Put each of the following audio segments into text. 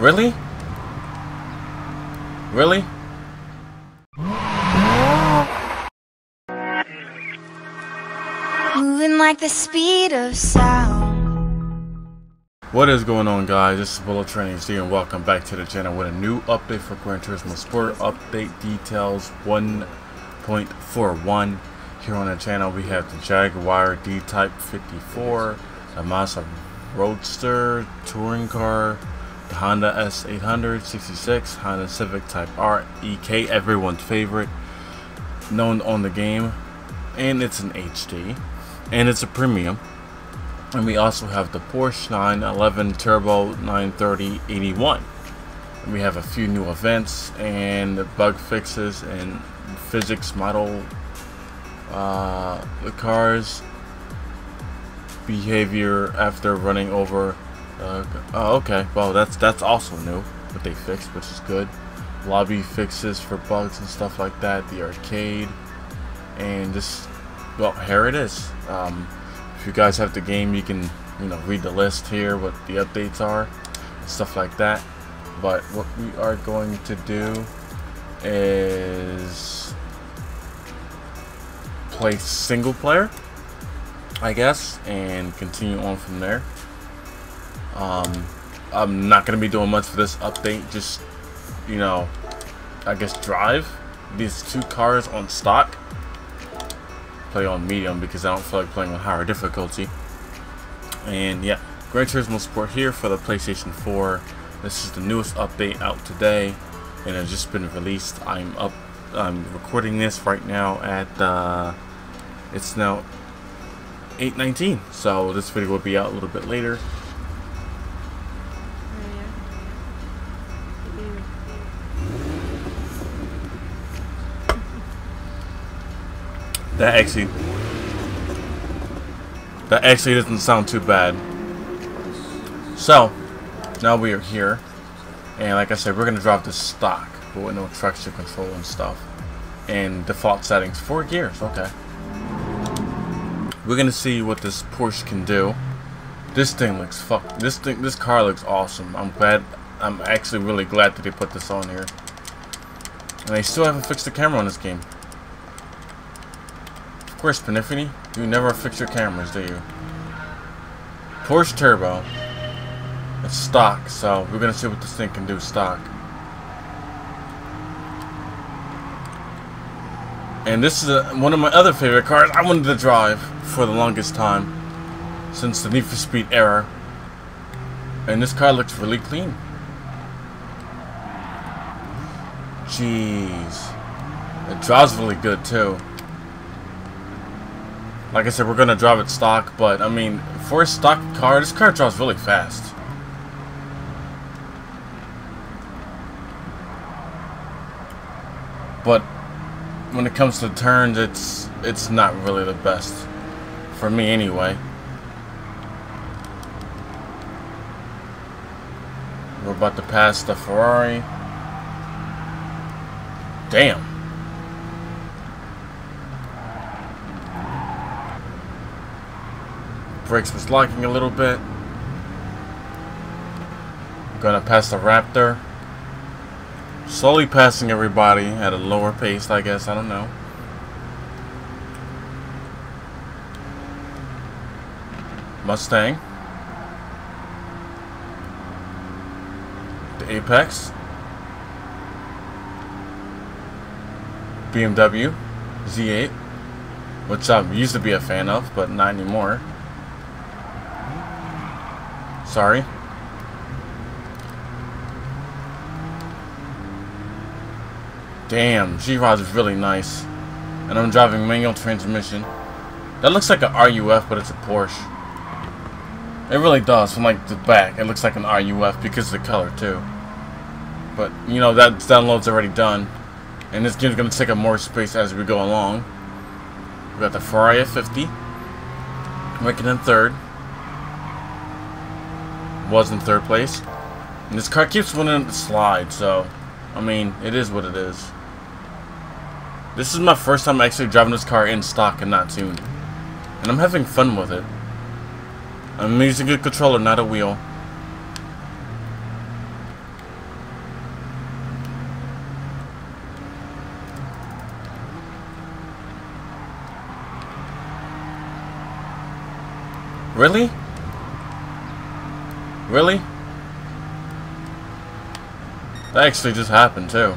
Really? Really? Moving like the speed of sound. What is going on guys, this is Bullet Train HD and welcome back to the channel with a new update for Gran Turismo Sport Update Details 1.41 Here on the channel we have the Jaguar D-Type 54, the Mazda Roadster Touring Car, Honda S800 66, Honda Civic Type R EK, everyone's favorite, known on the game, and it's an HD, and it's a premium. And we also have the Porsche 911 Turbo 930 81. And we have a few new events and bug fixes and physics model uh, the cars behavior after running over uh, oh okay. Well that's that's also new what they fixed which is good. Lobby fixes for bugs and stuff like that the arcade. And just well here it is. Um, if you guys have the game you can you know read the list here what the updates are stuff like that. But what we are going to do is play single player I guess and continue on from there um, I'm not gonna be doing much for this update just you know I guess drive these two cars on stock play on medium because I don't feel like playing on higher difficulty. And yeah, Gran Turismo Sport here for the PlayStation 4. This is the newest update out today, and it's just been released. I'm up. I'm recording this right now at. Uh, it's now 8:19, so this video will be out a little bit later. That actually that actually doesn't sound too bad. So, now we are here. And like I said, we're gonna drop this stock, but with no traction control and stuff. And default settings. Four gears, okay. We're gonna see what this Porsche can do. This thing looks fuck this thing this car looks awesome. I'm glad I'm actually really glad that they put this on here. And they still haven't fixed the camera on this game. Of course, Polyphony, you never fix your cameras, do you? Porsche Turbo. It's stock, so we're gonna see what this thing can do stock. And this is a, one of my other favorite cars I wanted to drive for the longest time. Since the Need for Speed era. And this car looks really clean. Jeez. It drives really good too. Like I said, we're gonna drive it stock, but I mean, for a stock car, this car drives really fast. But when it comes to turns, it's it's not really the best for me anyway. We're about to pass the Ferrari. Damn. Brakes was locking a little bit. Gonna pass the Raptor. Slowly passing everybody at a lower pace, I guess. I don't know. Mustang. The Apex. BMW Z8, which I used to be a fan of, but not anymore. Sorry. Damn, G-Rod is really nice. And I'm driving manual transmission. That looks like an RUF, but it's a Porsche. It really does, from like the back. It looks like an RUF because of the color, too. But, you know, that download's already done. And this game's to take up more space as we go along. We got the Ferrari F50. Ranking in third was in third place. And this car keeps wanting to slide, so, I mean, it is what it is. This is my first time actually driving this car in stock and not tuned. And I'm having fun with it. I'm using a controller, not a wheel. Really? Really? That actually just happened too.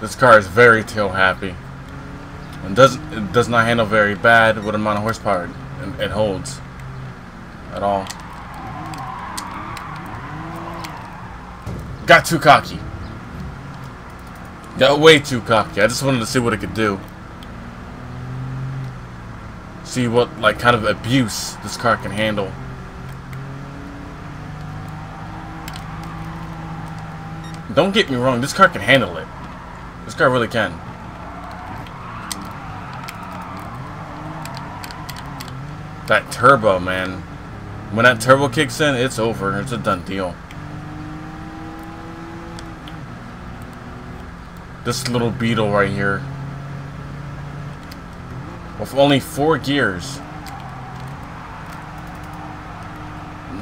This car is very tail happy. And doesn't it does not handle very bad with amount of horsepower it, it holds. At all. Got too cocky. Got way too cocky. I just wanted to see what it could do. See what, like, kind of abuse this car can handle. Don't get me wrong, this car can handle it. This car really can. That turbo, man. When that turbo kicks in, it's over. It's a done deal. This little beetle right here. With only four gears.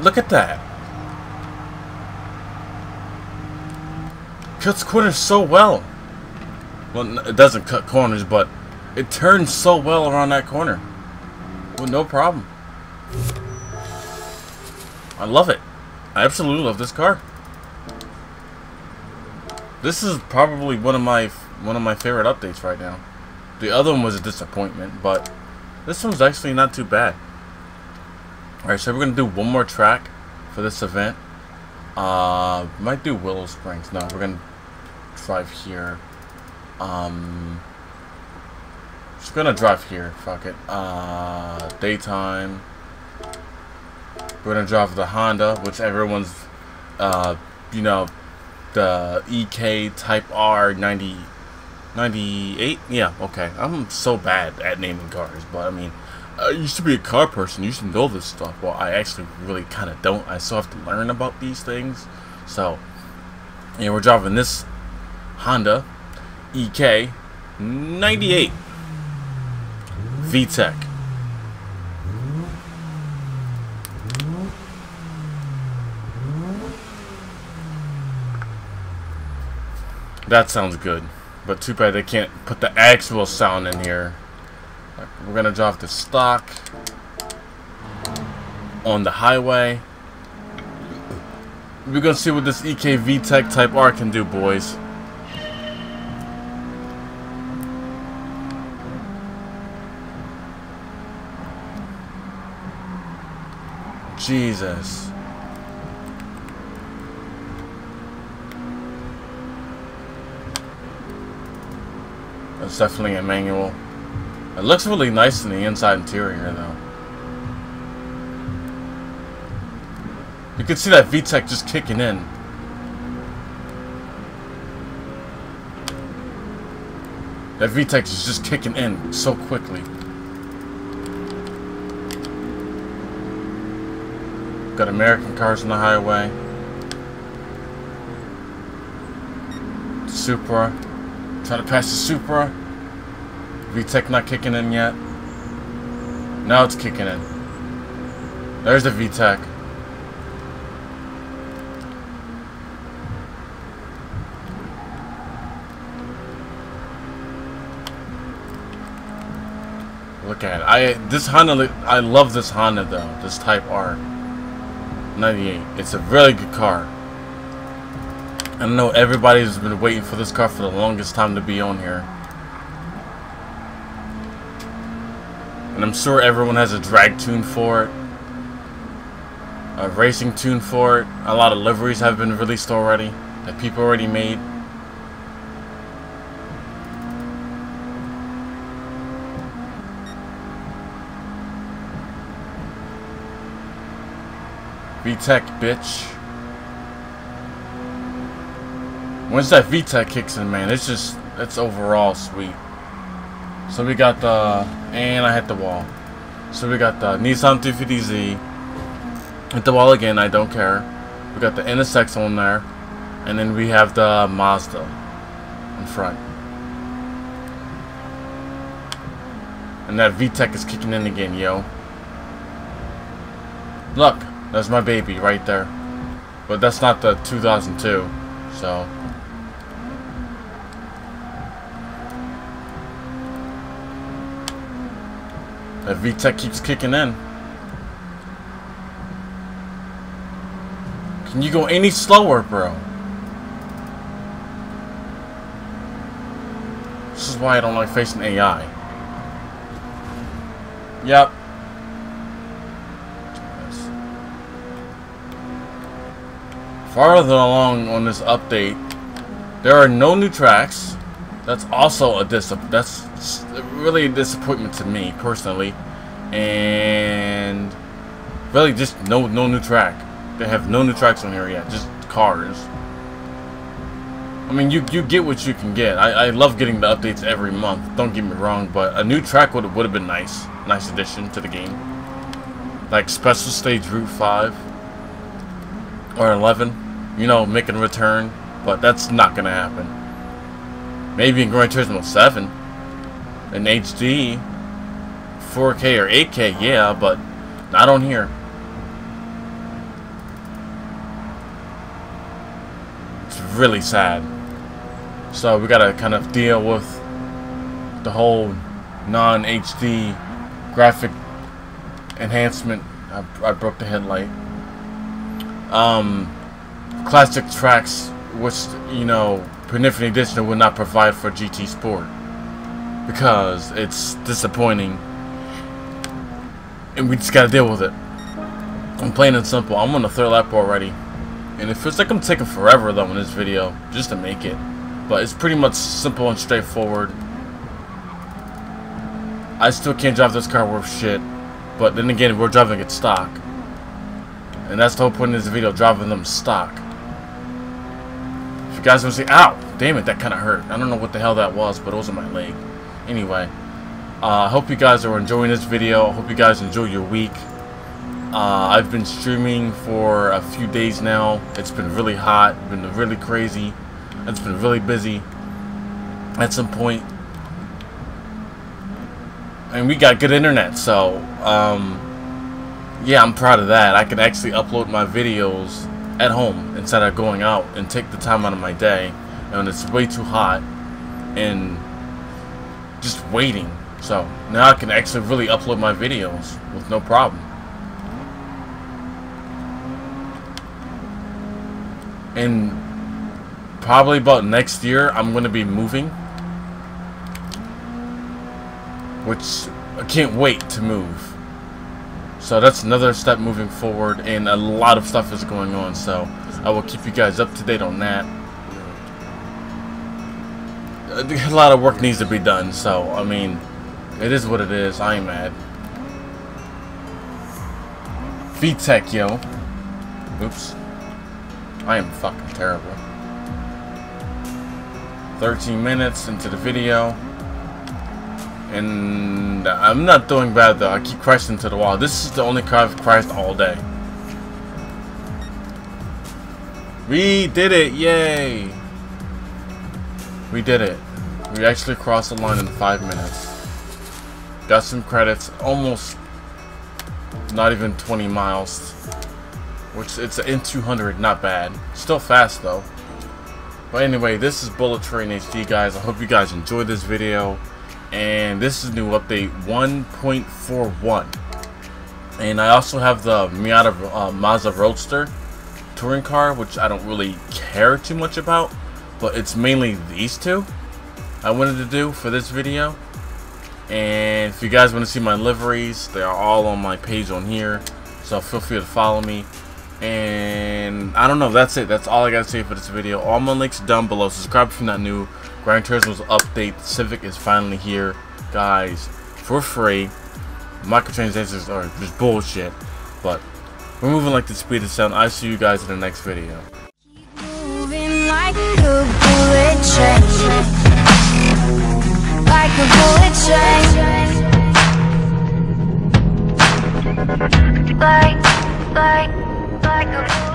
Look at that. Cuts corners so well. Well, it doesn't cut corners, but it turns so well around that corner. Well, no problem. I love it. I absolutely love this car. This is probably one of my one of my favorite updates right now. The other one was a disappointment, but this one's actually not too bad. Alright, so we're going to do one more track for this event. Uh, might do Willow Springs. No, we're going to drive here. Um, just gonna drive here. Fuck it. Uh, daytime. We're gonna drive the Honda, which everyone's, uh, you know, the EK Type R 90, 98. Yeah, okay. I'm so bad at naming cars, but I mean, I used to be a car person. You should know this stuff. Well, I actually really kind of don't. I still have to learn about these things. So, yeah, we're driving this Honda EK 98 VTEC. That sounds good. But too bad they can't put the actual sound in here. We're gonna drop the stock on the highway. We're gonna see what this EK VTEC Type R can do, boys. Jesus. That's definitely a manual. It looks really nice in the inside interior, though. You can see that VTEC just kicking in. That VTEC is just kicking in so quickly. Got American cars on the highway. Supra. Trying to pass the Supra. VTEC not kicking in yet. Now it's kicking in. There's the VTEC. Look at it. I this Honda I love this Honda though. This Type R. 98. It's a really good car. I know everybody's been waiting for this car for the longest time to be on here. And I'm sure everyone has a drag tune for it. A racing tune for it. A lot of liveries have been released already. That people already made. VTEC, bitch. Once that VTEC kicks in, man, it's just, it's overall sweet. So we got the, and I hit the wall. So we got the Nissan 250Z. Hit the wall again, I don't care. We got the NSX on there. And then we have the Mazda in front. And that VTEC is kicking in again, yo. Look, that's my baby right there. But that's not the 2002. So. That VTEC keeps kicking in. Can you go any slower, bro? This is why I don't like facing AI. Yep. Farther along on this update, there are no new tracks. That's also a dis that's really a disappointment to me personally, and really just no no new track. They have no new tracks on here yet, just cars. I mean, you you get what you can get. I, I love getting the updates every month. Don't get me wrong, but a new track would would have been nice, nice addition to the game. Like Special Stage Route Five or Eleven, you know, making a return, but that's not gonna happen. Maybe in Gran Turismo 7 in HD 4K or 8K, yeah, but not on here. It's really sad. So we gotta kind of deal with the whole non-HD graphic enhancement. I, I broke the headlight. Um, classic tracks, which, you know, Polyphony Edition will not provide for GT Sport because it's disappointing and we just gotta deal with it. I'm plain and simple. I'm on the third lap already and it feels like I'm taking forever though in this video just to make it but it's pretty much simple and straightforward. I still can't drive this car worth shit but then again we're driving it stock and that's the whole point of this video driving them stock you guys to see, ow, damn it, that kind of hurt. I don't know what the hell that was, but it was on my leg. Anyway, I uh, hope you guys are enjoying this video. I hope you guys enjoy your week. Uh, I've been streaming for a few days now. It's been really hot, been really crazy. It's been really busy. At some point, and we got good internet, so um, yeah, I'm proud of that. I can actually upload my videos at home instead of going out and take the time out of my day and it's way too hot and just waiting. So now I can actually really upload my videos with no problem. And probably about next year I'm going to be moving. Which I can't wait to move. So that's another step moving forward, and a lot of stuff is going on, so I will keep you guys up to date on that. A lot of work needs to be done, so, I mean, it is what it is. I ain't mad. VTEC, yo. Oops. I am fucking terrible. 13 minutes into the video. And uh, I'm not doing bad though. I keep crashing to the wall. This is the only car I've crashed all day. We did it! Yay! We did it. We actually crossed the line in five minutes. Got some credits. Almost not even 20 miles. Which it's in 200, not bad. Still fast though. But anyway, this is Bullet Train HD guys. I hope you guys enjoyed this video and this is new update 1.41 and I also have the Miata uh, Mazda Roadster touring car which I don't really care too much about but it's mainly these two I wanted to do for this video. And if you guys want to see my liveries they are all on my page on here so feel free to follow me and I don't know that's it. That's all I gotta say for this video. All my links down below. Subscribe if you're not new. Gran Turismo's update, Civic is finally here, guys, for free. Microtransactions are just bullshit, but we're moving like the speed of sound. I see you guys in the next video. Like Like Like, a